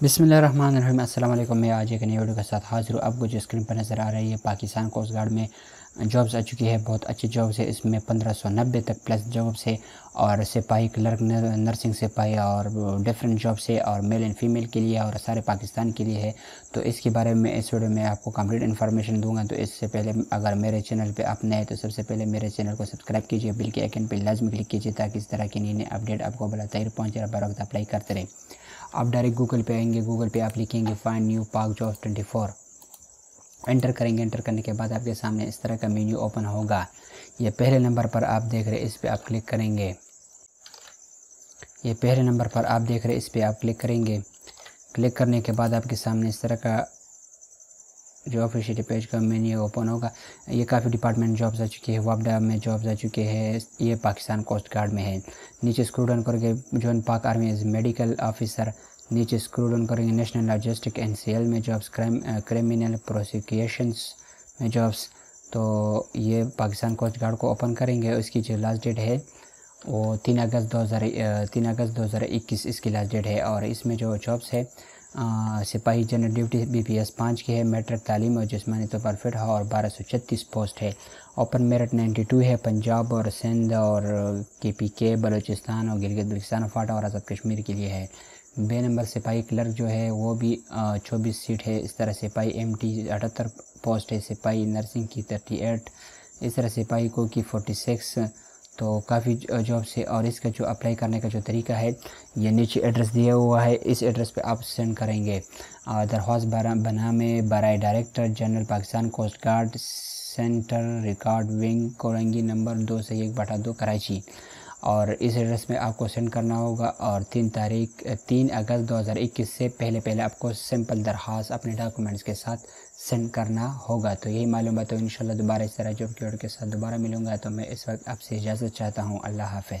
बिसमीम अल्लाम मैं आज एक नई वीडियो के साथ हाजिर हूँ। आपको जो स्क्रीन पर नज़र आ रही है, पाकिस्तान कोस्ट गार्ड में जॉब्स आ चुकी है। बहुत अच्छी जॉब्स है। इसमें पंद्रह सौ नब्बे तक प्लस जॉब्स है और सिपाही क्लर्क नर्सिंग सिपाही और डिफरेंट जॉब्स है और मेल एंड फीमेल के लिए और सारे पाकिस्तान के लिए है। तो इसके बारे में, इस वीडियो में आपको कंप्लीट इन्फॉर्मेशन दूँगा। तो इससे पहले अगर मेरे चैनल पर आप नए तो सबसे पहले मेरे चैनल को सब्सक्राइब कीजिए। बिल के आइकन पर लाजमी क्लिक कीजिए ताकि इस तरह की नई नई अपडेट आपको बला तैयार पहुँचे बर वक्त अप्लाई करते रहे। आप डायरेक्ट गूगल पे आएँगे गूगल पे आप लिखेंगे fine new park job twenty four enter करेंगे एंटर करने के बाद आपके सामने इस तरह का मेन्यू ओपन होगा। ये पहले नंबर पर आप देख रहे इस पर आप क्लिक करेंगे। ये पहले नंबर पर आप देख रहे इस पर आप क्लिक करेंगे। क्लिक करने के बाद आपके सामने इस तरह का जो ऑफिशियल पेज का मेन्यू ओपन होगा, ये काफ़ी डिपार्टमेंट जॉब्स आ चुकी है वापडा में जॉब्स आ चुके हैं, ये पाकिस्तान कोस्ट गार्ड में है। नीचे स्क्रू डाउन करके join Pak army as medical officer नीचे स्क्रू डाउन करेंगे नेशनल लॉजिस्टिक सेल में जॉब्स क्राइम क्रिमिनल प्रोसिक्यूशंस में जॉब्स तो ये पाकिस्तान कोस्ट गार्ड को ओपन करेंगे, उसकी जो लास्ट डेट है, वो तीन अगस्त दो हज़ार तीन अगस्त दो हज़ार इक्कीस, इसकी लास्ट डेट है, और इसमें जो जॉब्स है सिपाही general duty B P S पाँच की है, मेट्रिक तालीम और जिसमानी तो परफेक्ट है और बारह सौ छत्तीस पोस्ट है। ओपन मेरिट नाइन्टी टू है, पंजाब और सिंध और के पी के बलूचिस्तान और गिलगित बल्चिस्तान फाटा और आज़ाद कश्मीर के लिए है। बे नंबर सिपाही क्लर्क जो है, वो भी चौबीस सीट है। इस तरह सिपाही एम टी अठहत्तर पोस्ट है। सिपाही नर्सिंग की थर्टी एट इस तरह सिपाही को की फोर्टी सिक्स तो काफ़ी जॉब से और इसका जो अप्लाई करने का जो तरीका है, ये नीचे एड्रेस दिया हुआ है, इस एड्रेस पे आप सेंड करेंगे। दरख्वास्त बना में बरए director, general Pakistan coast guard, centre record wing, Korangi number दो से एक बटा दो कराची। और इस एड्रेस में आपको सेंड करना होगा और तीन तारीख, तीन अगस्त 2021 से पहले पहले आपको सिंपल दरख्वास्त अपने डॉक्यूमेंट्स के साथ सेंड करना होगा। तो यही मालूम है तो इन दोबारा इस तरह जॉब के के साथ दोबारा मिलूँगा। तो मैं इस वक्त आपसे इजाज़त चाहता हूँ। अल्लाह हाफ़